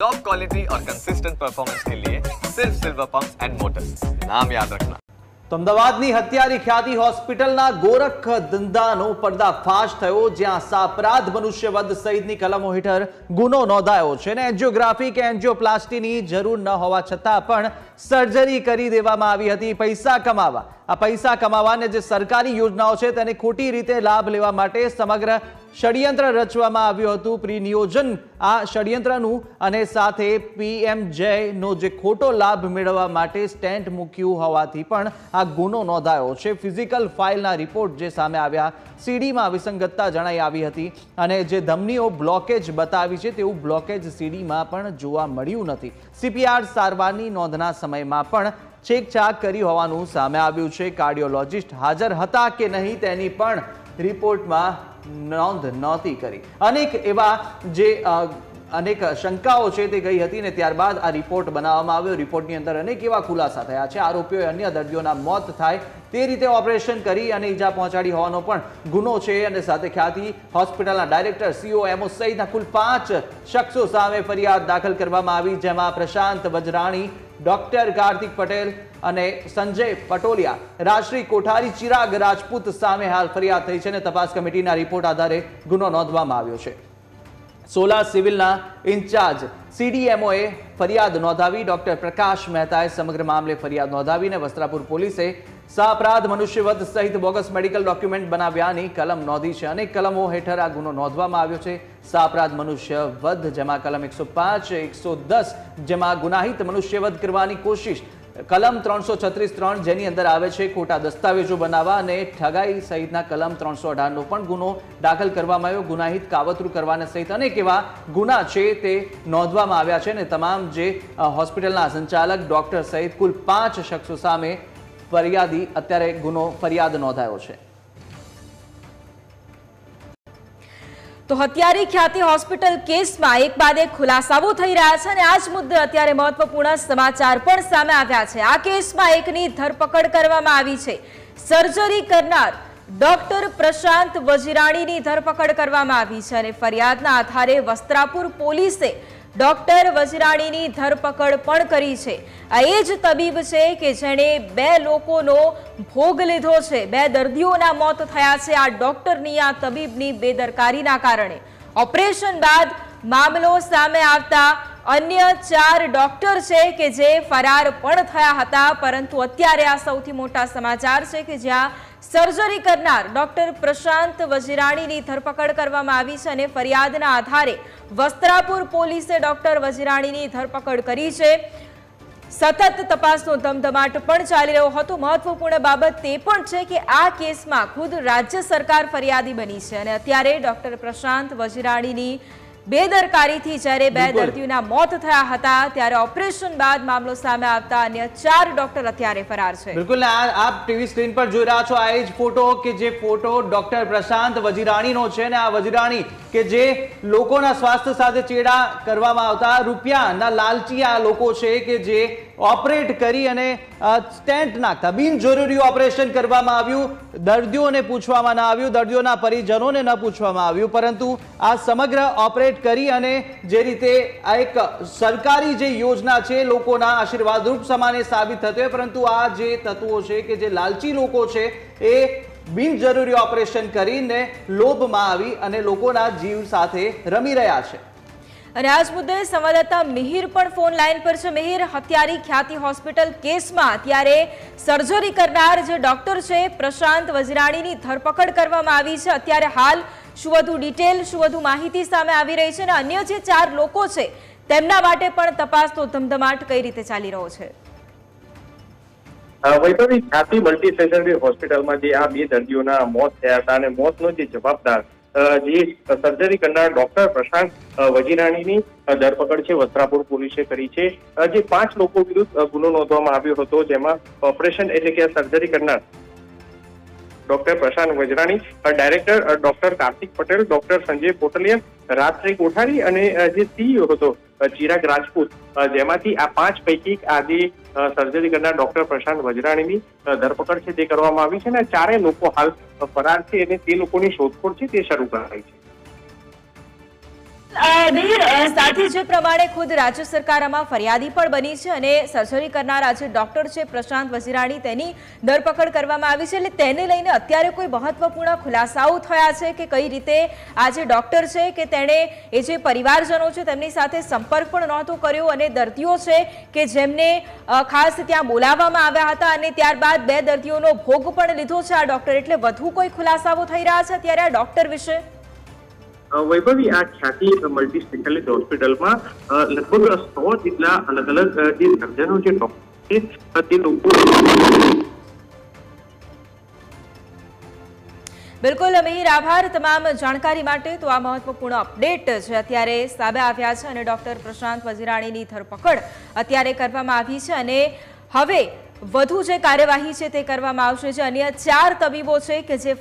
Top quality और consistent performance के लिए सिर्फ सिल्वर पंप्स एंड मोटर्स नाम याद रखना તો અમદાવાદની હત્યારી ખ્યાતિ હોસ્પિટલના ગોરખ ધંધાનો પર્દાફાશ થયો જ્યાં સાપરાધ મનુષ્યવધ સહિતની કલમો હેઠળ ગુનો નોંધાયો છે અને એન્જિયોગ્રાફી કે એન્જિયોપ્લાસ્ટીની જરૂર ન હોવા છતાં પણ સર્જરી કરી દેવામાં આવી હતી પૈસા કમાવા આ પૈસા કમાવાને જે સરકારી યોજનાઓ છે તેને ખોટી રીતે લાભ લેવા માટે સમગ્ર ષડયંત્ર રચવામાં આવ્યું હતું. પ્રિનિયોજન આ ષડયંત્રનું અને સાથે પીએમ જયનો જે ખોટો લાભ મેળવવા માટે સ્ટેન્ટ મૂક્યું હોવાથી પણ આ ગુનો નોંધાયો છે. ફિઝિકલ ફાઇલના રિપોર્ટ જે સામે આવ્યા, સીડીમાં વિસંગતતા જણાઈ આવી હતી અને જે ધમનીઓ બ્લોકેજ બતાવી છે તેવું બ્લોકેજ સીડીમાં પણ જોવા મળ્યું નથી. સીપીઆર સારવારની નોંધના સમયમાં પણ છેકછાક કરી હોવાનું સામે આવ્યું છે. કાર્ડિયોલોજિસ્ટ હાજર હતા કે નહીં તેની પણ રિપોર્ટમાં નોંધ નહોતી કરી. અનેક એવા જે અનેક શંકાઓ છે તે ગઈ હતી ને ત્યારબાદ આ રિપોર્ટ બનાવવામાં આવ્યો. રિપોર્ટની અંદર અનેક એવા ખુલાસા થયા છે. આરોપીઓએ અન્ય દર્દીઓના મોત થાય તે રીતે ઓપરેશન કરી અને ઈજા પહોંચાડી હોવાનો પણ ગુનો છે અને સાથે ખ્યાતિ હોસ્પિટલના ડાયરેક્ટર, સીઓ, એમઓ સહિતના કુલ પાંચ શખ્સો સામે ફરિયાદ દાખલ કરવામાં આવી, જેમાં પ્રશાંત વજરાણી ડોક્ટર કાર્તિક પટેલ અને સંજય પટોલિયા. રાજશ્રી કોઠારી ચિરાગ રાજપૂત સામે હાલ ફરિયાદ થઈ છે અને તપાસ કમિટીના રિપોર્ટ આધારે ગુનો નોંધવામાં આવ્યો છે. સોલા સિવિલના ઇન્ચાર્જ સીડીએમઓએ ફરિયાદ નોંધાવી ડોક્ટર પ્રકાશ મહેતાએ સમગ્ર મામલે ફરિયાદ નોંધાવીને વસ્ત્રાપુર પોલીસે સાપરાધ મનુષ્યવધ સહિત બોગસ મેડિકલ ડોક્યુમેન્ટ બનાવ્યાની કલમ નોંધી છે. અનેક કલમો હેઠળ આ ગુનો નોંધવામાં આવ્યો છે. સાપરાધ મનુષ્યવધ, જેમાં કલમ એકસો પાંચ, એકસો દસ, જેમાં ગુનાહિત મનુષ્યવધ કરવાની કોશિશ. કલમ ત્રણસો છત્રીસ ત્રણ જેની અંદર આવે છે ખોટા દસ્તાવેજો બનાવવા અને ઠગાઈ સહિતના કલમ ત્રણસો અઢારનો પણ ગુનો દાખલ કરવામાં આવ્યો. ગુનાહિત કાવતરું કરવાના સહિત અનેક એવા ગુના છે તે નોંધવામાં આવ્યા છે અને તમામ જે હોસ્પિટલના સંચાલક, ડોક્ટર સહિત કુલ પાંચ શખ્સો સામે ફરિયાદી, અત્યારે ગુનો ફરિયાદ નોંધાયો છે. તો હત્યારી ખ્યાતિ હોસ્પિટલ કેસમાં એક બાદ એક ખુલાસાઓ થઈ રહ્યા છે અને આ જ મુદ્દે અત્યારે મહત્વપૂર્ણ સમાચાર પણ સામે આવ્યા છે. આ કેસમાં એકની ધરપકડ કરવામાં આવી છે. સર્જરી કરનાર ડોક્ટર પ્રશાંત વજીરાણીની ધરપકડ કરવામાં આવી છે અને ફરિયાદના આધારે વસ્ત્રાપુર પોલીસે ડોક્ટર વજરાણીની ધરપકડ પણ કરી છે. આ એ જ તબીબ છે કે જેણે બે લોકોનો ભોગ લીધો છે. બે દર્દીઓના મોત થયા છે આ ડોક્ટરની આ તબીબની બેદરકારીના કારણે. ઓપરેશન બાદ મામલો સામે આવતા અન્ય ચાર ડોક્ટર છે કે જે ફરાર પણ થયા હતા, પરંતુ અત્યારે આ સૌથી મોટા સમાચાર છે કે જ્યાં સર્જરી કરનાર ડોક્ટર પ્રશાંત વજીરાણીની ધરપકડ કરવામાં આવી છે અને ફરિયાદના આધારે વસ્ત્રાપુર પોલીસે ડોક્ટર વજીરાણીની ધરપકડ કરી છે. સતત તપાસનો ધમધમાટ પણ ચાલી રહ્યો હતો. મહત્વપૂર્ણ બાબત તે પણ છે કે આ કેસમાં ખુદ રાજ્ય સરકાર ફરિયાદી બની છે અને અત્યારે ડોક્ટર પ્રશાંત વજીરાણીની બેદરકારીથી જ્યારે બે દર્દીઓના મોત થયા હતા ત્યારે ઓપરેશન બાદ મામલો સામે આવતા અન્ય ચાર ડોક્ટર અત્યારે ફરાર છે. બિલકુલ આપ ટીવી સ્ક્રીન પર જોઈ રહ્યા છો આ જ ફોટો કે જે ફોટો ડોક્ટર પ્રશાંત વજીરાણીનો છે ને આ વજીરાણી કે જે લોકોના સ્વાસ્થ્ય સાથે ચેડા કરવામાં આવતા રૂપિયાના લાલચી આ લોકો છે કે જે ઓપરેટ કરી અને સ્ટેન્ટ નાખતા. બિનજરૂરી ઓપરેશન કરવામાં આવ્યું દર્દીઓને પૂછવામાં ન આવ્યું દર્દીઓના પરિજનોને ન પૂછવામાં આવ્યું પરંતુ આ સમગ્ર ઓપરેટ કરી અને જે રીતે આ એક સરકારી જે યોજના છે, લોકોના આશીર્વાદરૂપ સમાને સાબિત થતો પરંતુ આ જે તત્વો છે કે જે લાલચી લોકો છે, એ બિનજરૂરી ઓપરેશન કરીને લોભમાં આવી અને લોકોના જીવ સાથે રમી રહ્યા છે. અને આ જ મુદ્દે સંવાદદાતા મિહિર પણ ફોન લાઈન પર છે. મિહિર, હત્યારી ખ્યાતિ હોસ્પિટલ કેસમાં અત્યારે સર્જરી કરનાર જે ડોક્ટર છે, પ્રશાંત વજરાણીની ધરપકડ કરવામાં આવી છે. અત્યારે હાલ શું વધુ ડિટેલ, શું વધુ માહિતી સામે આવી રહી છે અને અન્ય જે ચાર લોકો છે, તેમના માટે પણ તપાસનો ધમધમાટ કઈ રીતે ચાલી રહ્યો છે? વૈભવી, ખ્યાતિ મલ્ટી સ્પેશિયાલિટી હોસ્પિટલમાં જે આ બે દર્દીઓના મોત થયા હતા અને મોતનો જે જવાબદાર જે સર્જરી કરનાર ડોક્ટર પ્રશાંત વજીરાણીની ધરપકડ છે, વસ્ત્રાપુર પોલીસે કરી છે. જે પાંચ લોકો વિરુદ્ધ ગુનો નોંધવામાં આવ્યો હતો, જેમાં ઓપરેશન એટલે કે સર્જરી કરનાર doctor Prashant Vajrani director doctor Kartik Patel doctor Sanjay Potaliya Rajshree Kothari અને જે સીઈઓ હતો ચિરાગ રાજપૂત. જેમાંથી આ પાંચ પૈકી આજે સર્જરી કરનાર ડોક્ટર પ્રશાંત વજરાણીની ધરપકડ છે તે કરવામાં આવી છે અને ચારે લોકો હાલ ફરાર છે અને તે લોકોની શોધખોળ છે તે શરૂ કરાઈ છે. સાથે જે પ્રમાણે ખુદ રાજ્ય સરકાર આમાં ફરિયાદી પણ બની છે અને સર્જરી કરનાર આજે ડોક્ટર છે પ્રશાંત વજીરાણી. તેની ધરપકડ કરવામાં આવી છે એટલે તેને લઈને અત્યારે કોઈ મહત્વપૂર્ણ ખુલાસાઓ થયા છે કે કઈ રીતે આ જે ડોક્ટર છે કે તેણે એ જે પરિવારજનો છે તેમની સાથે સંપર્ક પણ નહોતો કર્યો અને દર્દીઓ છે કે જેમને ખાસ ત્યાં બોલાવવામાં આવ્યા હતા અને ત્યારબાદ બે દર્દીઓનો ભોગ પણ લીધો છે આ ડોક્ટર. એટલે વધુ કોઈ ખુલાસાઓ થઈ રહ્યા છે અત્યારે આ ડોક્ટર વિશે? વૈભવી આ ખ્યાતિ મલ્ટી સ્પેશિયાલિટી હોસ્પિટલમાં લગભગ સો જેટલા અલગ અલગ જે સર્જનો જે ડોક્ટર છે તે લોકો બિલકુલ, અમીર આભાર તમામ જાણકારી માટે. તો આ મહત્વપૂર્ણ અપડેટ છે, અત્યારે સામે આવ્યા છે અને ડોક્ટર પ્રશાંત વજીરાણીની ધરપકડ અત્યારે કરવામાં આવી છે અને હવે વધુ જે કાર્યવાહી છે તે કરવામાં આવશે. અન્ય ચાર તબીબો છે કે જે